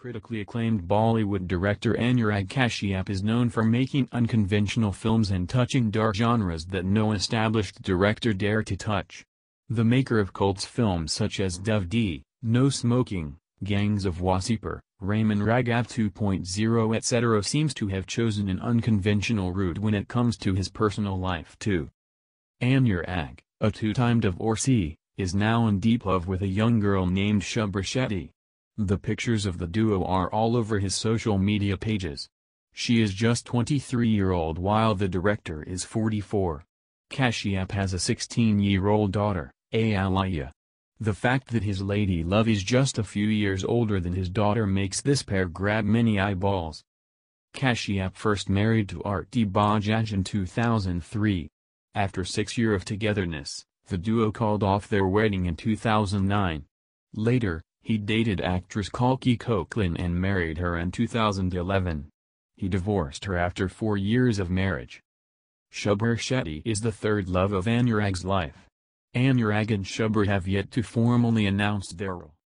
Critically acclaimed Bollywood director Anurag Kashyap is known for making unconventional films and touching dark genres that no established director dare to touch. The maker of cults films such as Dev D, No Smoking, Gangs of Wasseypur, Raman Raghav 2.0 etc. seems to have chosen an unconventional route when it comes to his personal life too. Anurag, a two-time divorcee, is now in deep love with a young girl named Shubhra Shetty. The pictures of the duo are all over his social media pages. She is just 23-year-old while the director is 44. Kashyap has a 16-year-old daughter, Aaliya. The fact that his lady love is just a few years older than his daughter makes this pair grab many eyeballs. Kashyap first married to Aarti Bajaj in 2003. After six years of togetherness, the duo called off their wedding in 2009. Later, he dated actress Kalki Koechlin and married her in 2011. He divorced her after four years of marriage. Shubhra Shetty is the third love of Anurag's life. Anurag and Shubhra have yet to formally announce their